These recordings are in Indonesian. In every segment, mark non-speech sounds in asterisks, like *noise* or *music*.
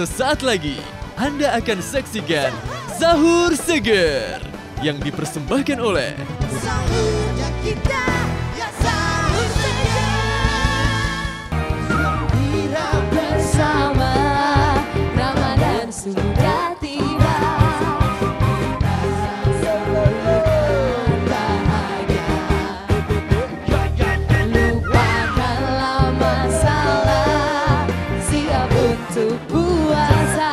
Sesaat lagi Anda akan saksikan Sahur Seger yang dipersembahkan oleh Sahurnya kita us.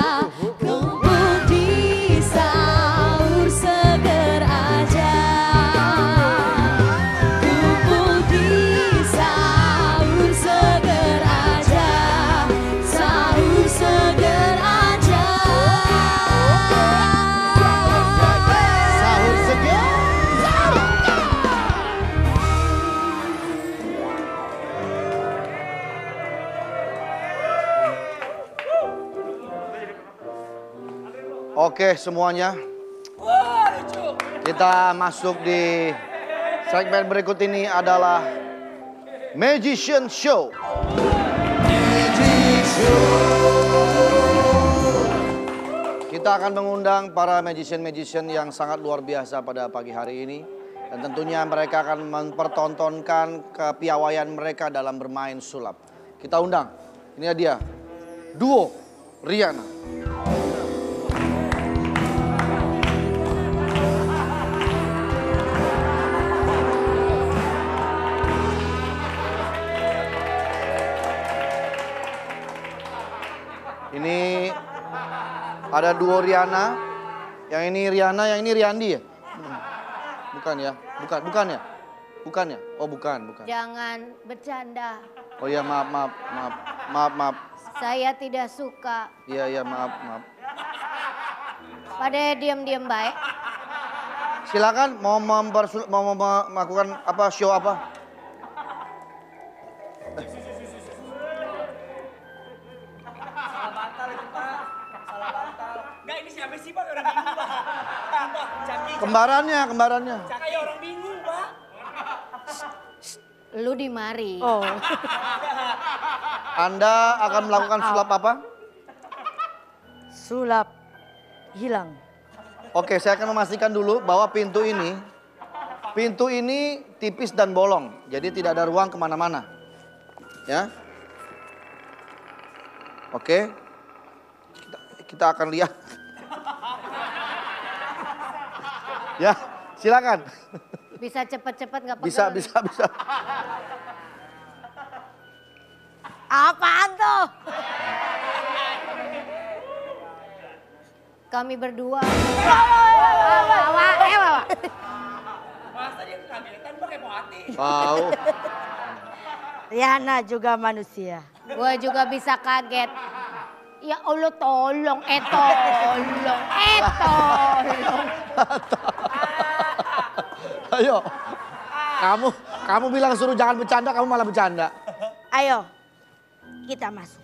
Oke semuanya. Kita masuk di segmen berikut ini adalah Magician Show. Kita akan mengundang para magician-magician yang sangat luar biasa pada pagi hari ini. Dan tentunya mereka akan mempertontonkan kepiawaian mereka dalam bermain sulap. Kita undang, ini dia, duo Riana. Ada duo Riana. Yang ini Riana, yang ini Riandi ya? Bukan ya? Bukan, bukan ya? Bukan ya? Oh bukan, bukan. Jangan bercanda Oh iya maaf, maaf, maaf, maaf, maaf. Saya tidak suka Iya, iya maaf, maaf. Pada diam-diam baik Silakan mau mempersul mau melakukan apa show apa? Siapa sih Pak? Orang bingung Pak. Pak, Caki. Kembarannya, kembarannya. Caki orang bingung Pak. Lu di mari Oh, Anda akan melakukan sulap apa? sulap hilang. Oke, saya akan memastikan dulu bahwa pintu ini, pintu ini tipis dan bolong, jadi tidak ada ruang ke mana-mana. Ya, oke, kita, kita akan lihat. Ya, silakan. Bisa cepet-cepet nggak pegel Bisa, bisa, bisa. Apaan tuh? Kami berdua Wawa, eh wawa Masa dia kagetan pakai mau hati. Wow. Riana juga manusia. Gue juga bisa kaget Ya Allah tolong, eh tolong, eh tolong *laughs* Ayo, kamu, kamu bilang suruh jangan bercanda, kamu malah bercanda. Ayo, kita masuk.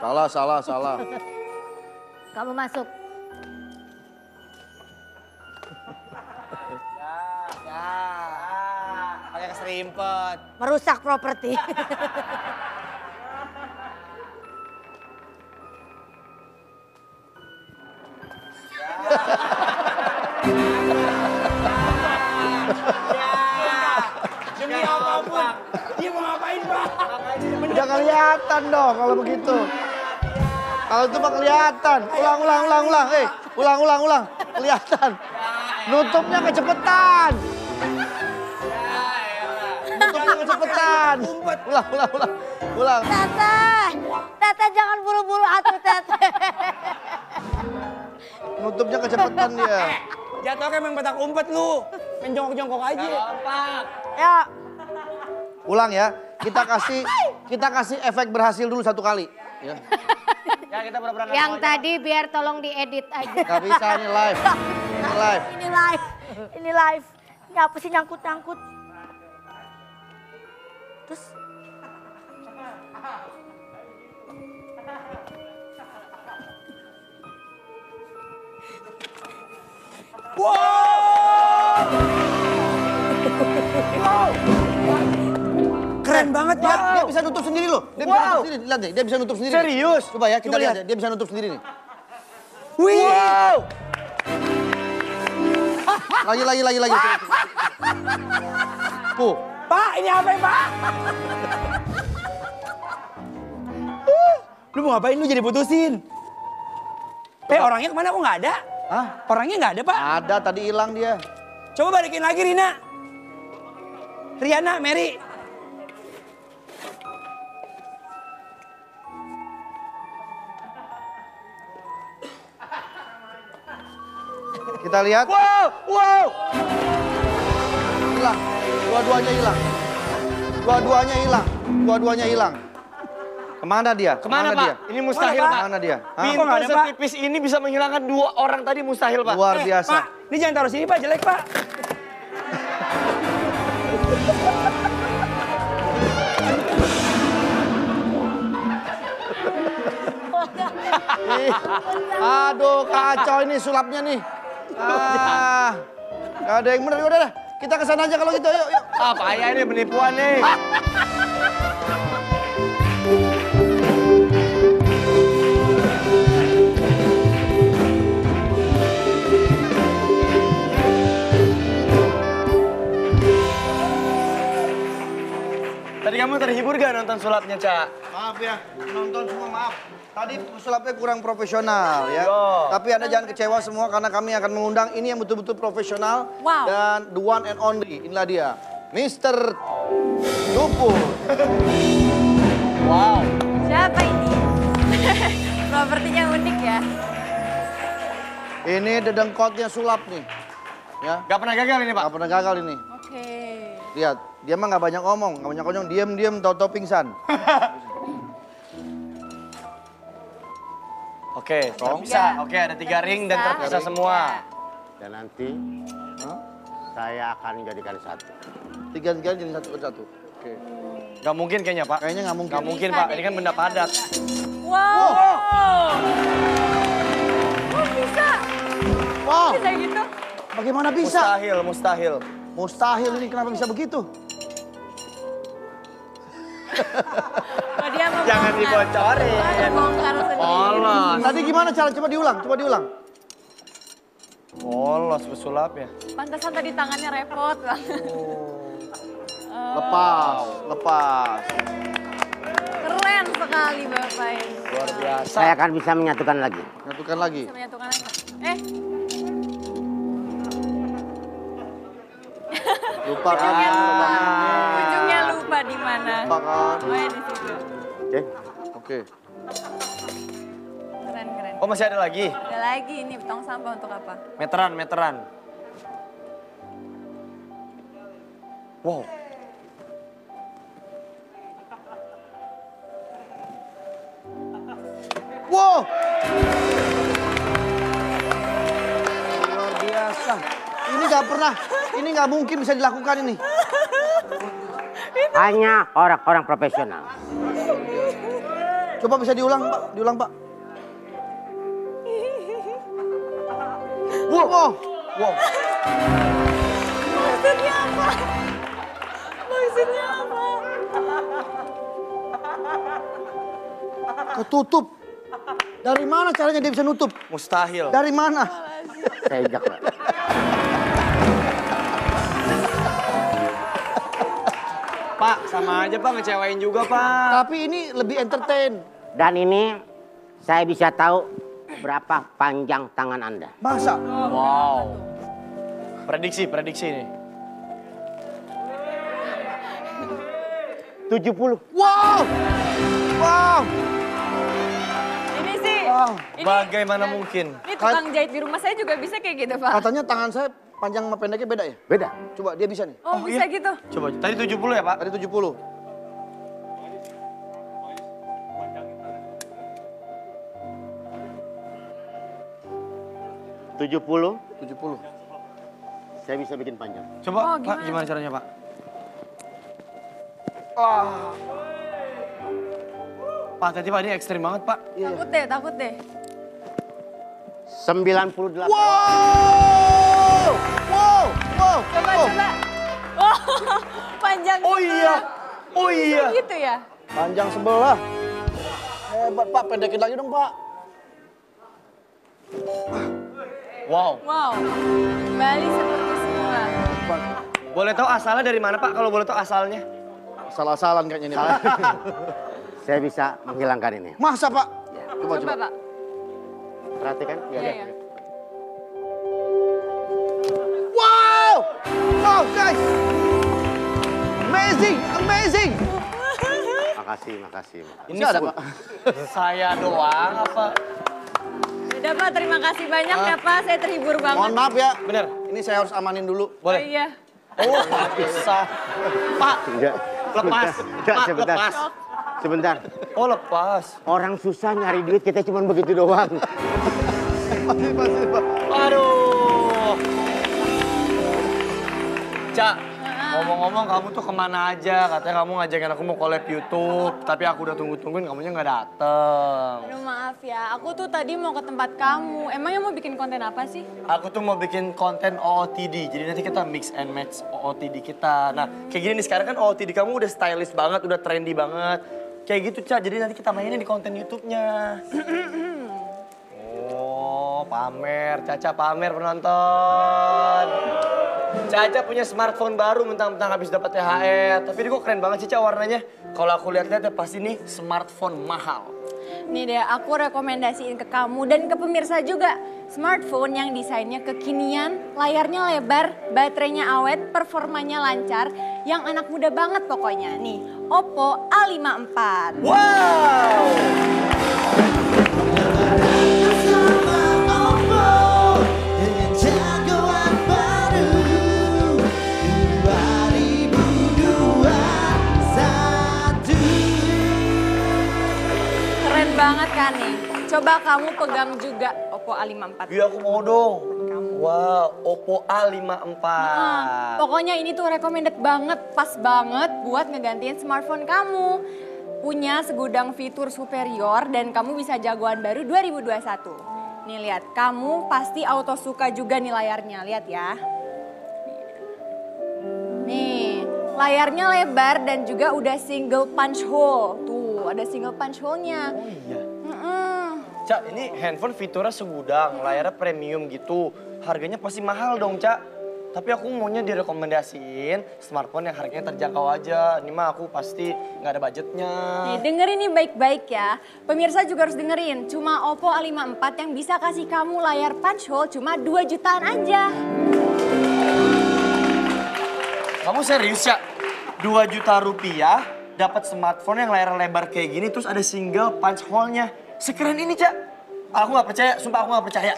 Salah, salah, salah. Kamu masuk Ya. Pakai keserimpet. Merusak properti. *laughs* Demi apa pun. Dia mau ngapain Pak? Udah kelihatan dong kalau begitu. Kalau itu mah kelihatan. Ulang, ulang, ulang, ulang. Eh, ulang, ulang, ulang. Kelihatan. Nutupnya kecepetan. Nutupnya kecepetan. Ulang, ulang, ulang. Ulang. Tete, Tete jangan buru-buru atuh Tete. Nutupnya kecepetan dia. Jatuh kayak main petak umpet lu. Main jongkok-jongkok aja. Gampang. Ya, Ulang ya. Kita kasih kita kasih efek berhasil dulu satu kali. Ya. Ya kita pura-pura Yang aja. tadi biar tolong diedit aja Gak bisa ini live. Ini live. ini live. Ini live. Ini apa sih nyangkut-nyangkut? Terus Keren banget ya. Dia bisa nutup sendiri loh. Dia bisa Wow. nutup sendiri. Lihat dia bisa nutup sendiri. Serius? Coba ya, kita Coba lihat lihat. Dia bisa nutup sendiri nih. Wih. Wow. *laughs* Lagi, lagi, lagi, lagi. Tuh. Pak, ini apa ya, Pak? *laughs* lu mau ngapain lu jadi putusin? Eh, orangnya ke mana kok nggak ada? Hah? Orangnya nggak ada, Pak. Ada, tadi hilang dia. Coba balikin lagi, Rina. Riana, Mary. Kita lihat. Wow, wow. Hilang. Dua-duanya hilang. Dua-duanya hilang. Dua-duanya hilang. Ke mana dia? Ke mana, Pak? dia? Ini mustahil, Ke mana, Pak. Ke mana dia? Pintu nggak ada, Pak? setipis ini bisa menghilangkan dua orang tadi mustahil, Pak. Luar Eh, biasa. Pak, ini jangan taruh sini, Pak. Jelek, Pak. Ih, *laughs* Aduh, kacau ini sulapnya nih. Ah, gak ada yang benar. Udah dah, kita ke sana aja kalau gitu. Yuk, yuk. Apa ya ini penipuan nih? *laughs* kamu terhibur gak nonton sulapnya, Cak? Maaf ya, nonton semua maaf. Tadi sulapnya kurang profesional ya. Yo. Tapi Anda jangan kecewa semua karena kami akan mengundang ini yang betul-betul profesional. Wow. Dan the one and only, inilah dia. Mr. Tupul. *laughs* Wow. Siapa ini? *laughs* Propertinya unik ya. Ini dedengkotnya sulap nih. Ya, Gak pernah gagal ini, Pak? nggak pernah gagal ini. Lihat, dia mah nggak banyak ngomong, nggak banyak ngomong, diam-diam tau-tau pingsan. *laughs* Oke, Tong. bisa. Oke, ada tiga ring dan terpisah semua. Dan nanti saya akan menjadikan satu. Tiga tiga jadi satu persatu. Oke. Gak mungkin kayaknya, Pak. Kayaknya nggak mungkin. Gak mungkin, Pak. Ini kan benda padat. Wow. Kok bisa? Wow, Bisa gitu? bagaimana bisa? Mustahil, mustahil. Mustahil ini kenapa bisa begitu? Oh, dia mau Jangan dibocorin. Bongkar sendiri. Polos. Tadi gimana cara? Coba diulang, coba diulang. Polos pesulapnya. Pantesan tadi tangannya repot banget. Lepas, lepas. Keren sekali Bapak ini. Luar biasa. Saya akan bisa menyatukan lagi. Nyatukan lagi. Bisa menyatukan lagi. Eh, Lupa kan? ujungnya lupa. Ujungnya lupa di mana. Lupa kan? Oh ya di situ. Oke. Oke. Keren keren. Oh masih ada lagi? Ada lagi ini tong sampah untuk apa? Meteran, meteran. Wow. Wow. Pernah, ini nggak mungkin bisa dilakukan ini. Hanya orang-orang profesional. Coba bisa diulang, Pak. Diulang, Pak. Wow, wow, wow. Maksudnya apa? Maksudnya apa? Ketutup. Dari mana caranya dia bisa nutup? Mustahil. Dari mana? Saya ejak, Pak. Sama aja Pak ngecewain juga Pak. Tapi ini lebih entertain. Dan ini saya bisa tahu berapa panjang tangan Anda. Masa? Wow. Prediksi, prediksi nih. 70. Wow! Wow! Ini sih. Wow. Ini, Bagaimana mungkin? ini tukang jahit di rumah saya juga bisa kayak gitu Pak. Katanya tangan saya panjang sama pendeknya beda ya? Beda. Coba dia bisa nih. Oh, bisa gitu. Coba, tadi 70 ya Pak? Tadi 70. tujuh puluh, 70. saya bisa bikin panjang. Coba Oh, Pak, gimana? gimana caranya Pak? Pak, tadi Pak ini ekstrim banget Pak. Takut deh, takut deh. 98. Wow! Wow! Wow! Coba, wow. coba. Oh, *laughs* panjang Oh gitu iya, ya. oh iya. Gitu ya? Panjang sebelah. Hebat Pak, pendekin lagi dong Pak. Wow. Wow, kembali seperti semula. Boleh tahu asalnya dari mana Pak? Kalau boleh tahu asalnya? Salah-salan kayaknya ini Pak. *laughs* Saya bisa menghilangkan ini. Masa Pak? Coba, Coba, Pak. Perhatikan. Ya, Iya, ya. Oh guys! Amazing, amazing! Makasih, makasih, makasih. Ini ada Pak. Saya doang apa? Udah Pak, terima kasih banyak ya Pak. Saya terhibur banget. Mohon maaf ya. Bener. Ini saya harus amanin dulu. Oh, Boleh? iya. Oh, bisa. Pak, Enggak. lepas. Enggak, Pak, sebentar. lepas. Sebentar. Oh, lepas. Orang susah nyari duit, kita cuma begitu doang. Aduh. Cak, ngomong-ngomong kamu tuh ke mana aja? Katanya kamu ngajakin aku mau collab YouTube, tapi aku udah tunggu-tungguin kamunya nggak dateng. Aduh maaf ya, aku tuh tadi mau ke tempat kamu. Emangnya mau bikin konten apa sih? Aku tuh mau bikin konten OOTD, jadi nanti kita mix and match OOTD kita. Nah, kayak gini nih sekarang kan OOTD kamu udah stylish banget, udah trendy banget. Kayak gitu, Cak. Jadi nanti kita mainin di konten YouTube-nya. *clears throat* oh, pamer. Caca pamer penonton. Caca punya smartphone baru mentang-mentang habis dapat THR. Tapi ini kok keren banget Caca warnanya. Kalau aku lihat-lihat ya pasti nih smartphone mahal. Nih deh, aku rekomendasiin ke kamu dan ke pemirsa juga. Smartphone yang desainnya kekinian, layarnya lebar, baterainya awet, performanya lancar, yang anak muda banget pokoknya. Nih, Oppo A54. Wow! Banget kan nih. Coba kamu pegang juga Oppo A54. Iya aku mau dong. Wow, Oppo A54. Ah, pokoknya ini tuh recommended banget, pas banget buat ngegantiin smartphone kamu. Punya segudang fitur superior dan kamu bisa jagoan baru 2021. Nih lihat, kamu pasti auto suka juga nih layarnya, lihat ya. Nih, layarnya lebar dan juga udah single punch hole. Tuh, ada single punch hole-nya. Oh iya. Cak, ini handphone fiturnya segudang, layarnya premium gitu. Harganya pasti mahal dong, Cak. Tapi aku maunya direkomendasiin smartphone yang harganya terjangkau aja. Ini mah aku pasti nggak ada budgetnya. Nih, dengerin nih baik-baik ya. Pemirsa juga harus dengerin. Cuma Oppo A54 yang bisa kasih kamu layar punch hole cuma 2 jutaan aja. Kamu serius, Cak? 2 juta rupiah dapat smartphone yang layar lebar kayak gini terus ada single punch hole-nya. Sekeren ini, Cak. Aku nggak percaya, sumpah aku nggak percaya.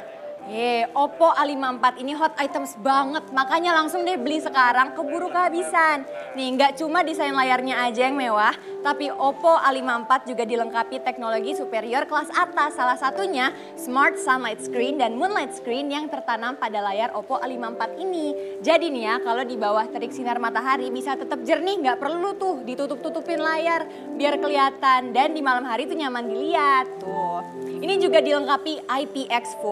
Ye, Oppo A54 ini hot items banget. Makanya langsung deh beli sekarang keburu kehabisan. Nih, nggak cuma desain layarnya aja yang mewah, tapi Oppo A54 juga dilengkapi teknologi superior kelas atas. Salah satunya Smart Sunlight Screen dan Moonlight Screen yang tertanam pada layar Oppo A54 ini. Jadi nih ya, kalau di bawah terik sinar matahari bisa tetap jernih, nggak perlu tuh ditutup-tutupin layar biar kelihatan. Dan di malam hari tuh nyaman dilihat. Tuh. Ini juga dilengkapi IPX4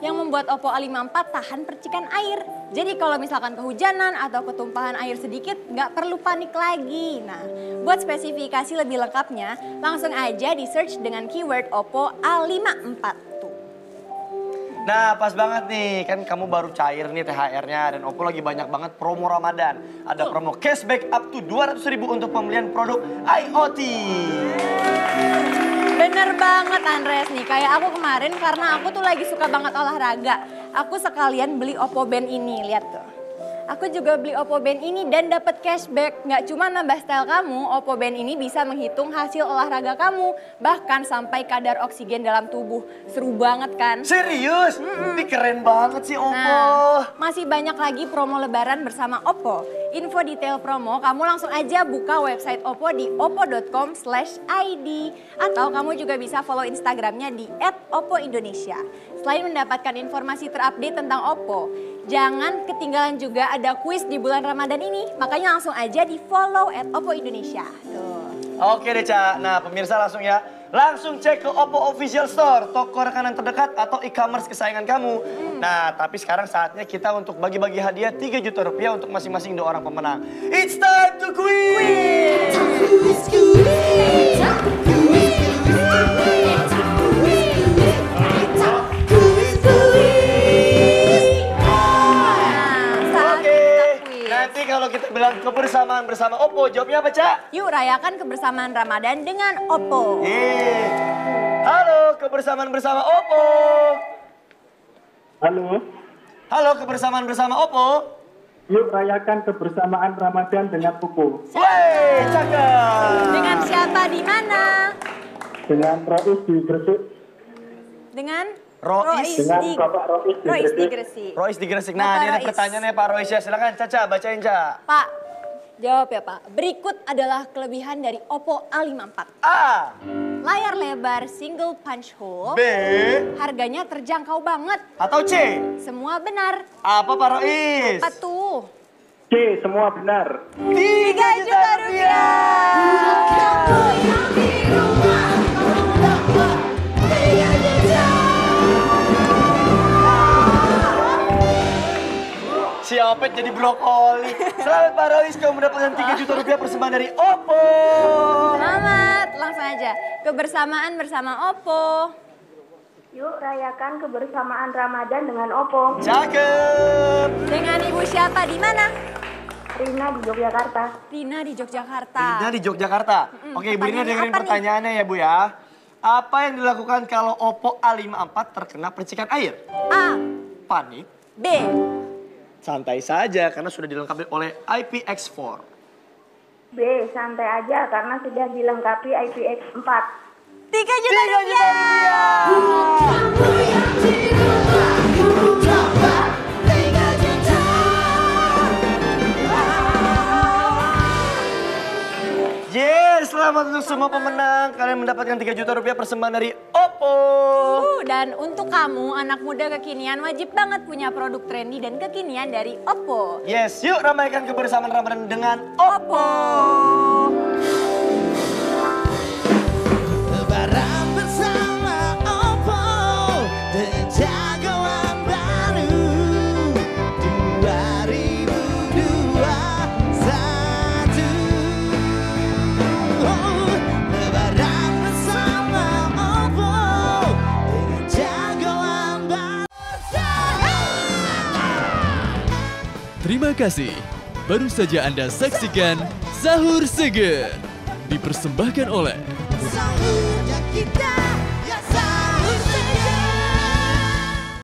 yang membuat Oppo A54 tahan percikan air. Jadi kalau misalkan kehujanan atau ketumpahan air sedikit nggak perlu panik lagi. Nah, buat spesifikasi lebih lengkapnya langsung aja di search dengan keyword Oppo A54 tuh. Nah, pas banget nih. Kan kamu baru cair nih THR-nya dan Oppo lagi banyak banget promo Ramadan. Ada promo cashback up to 200 ribu untuk pembelian produk IoT. Bener banget Andres nih, kayak aku kemarin karena aku tuh lagi suka banget olahraga. Aku sekalian beli Oppo Band ini, lihat tuh. Aku juga beli Oppo Band ini dan dapat cashback. Nggak cuma nambah style kamu, Oppo Band ini bisa menghitung hasil olahraga kamu. Bahkan sampai kadar oksigen dalam tubuh. Seru banget kan? Serius? Ini keren banget sih Oppo. Nah, masih banyak lagi promo lebaran bersama Oppo. Info detail promo, kamu langsung aja buka website Oppo di oppo.com id. Atau kamu juga bisa follow Instagramnya di @oppoindonesia. Selain mendapatkan informasi terupdate tentang Oppo, jangan ketinggalan juga ada kuis di bulan Ramadan ini. Makanya langsung aja di follow @oppoindonesia. Tuh. Oke deh, Ca. Nah, pemirsa langsung ya. Langsung cek ke Oppo Official Store, toko rekanan terdekat atau e-commerce kesayangan kamu. Nah, tapi sekarang saatnya kita untuk bagi-bagi hadiah 3 juta rupiah untuk masing-masing dua orang pemenang. It's time to quiz! Quiz, quiz. Yuk rayakan kebersamaan Ramadan dengan Oppo. Yeay. Halo, kebersamaan bersama Oppo. Halo, Halo, kebersamaan bersama Oppo. yuk rayakan kebersamaan Ramadan dengan Oppo. Wey, cakep. Dengan siapa di mana? Dengan Rois di Gresik, Dengan Rois. dengan di Bapak Rois di Rois di Gresik. Rois di Gresik. Bapak Nah, ini ada Rois. pertanyaannya Pak Rois ya. Silakan Caca, bacain Caca. Pak, jawab ya Pak. Berikut adalah kelebihan dari Oppo A54. A, Layar lebar single punch hole. B, Harganya terjangkau banget. atau C? Semua benar. Apa Pak Rois? Apa tuh? C, semua benar. 3 juta rupiah. Si Opet jadi brokoli. Selamat Pak Rois, kamu mendapatkan 3 juta rupiah persembahan dari Oppo. Selamat, langsung aja. Kebersamaan bersama Oppo. Yuk rayakan kebersamaan Ramadan dengan Oppo. Cakep. Dengan ibu siapa di mana? Rina di Yogyakarta. Rina di Yogyakarta. Rina di Yogyakarta. Mm-mm, Oke, Ibu Rina pertanyaannya dengerin apa nih? pertanyaannya ya Bu ya. Apa yang dilakukan kalau Oppo A54 terkena percikan air? A, Panik? B, Santai saja karena sudah dilengkapi oleh IPX4. B. Santai aja karena sudah dilengkapi IPX 4. 3 juta rupiah. Yes, selamat untuk semua pemenang. Kalian mendapatkan 3 juta rupiah persembahan dari Oppo. Uh, dan untuk kamu anak muda kekinian wajib banget punya produk trendy dan kekinian dari Oppo. Yes, yuk ramaikan kebersamaan Ramadan dengan Oppo. Lebaran kasih. Baru saja Anda saksikan Sahur Seger. Dipersembahkan oleh kita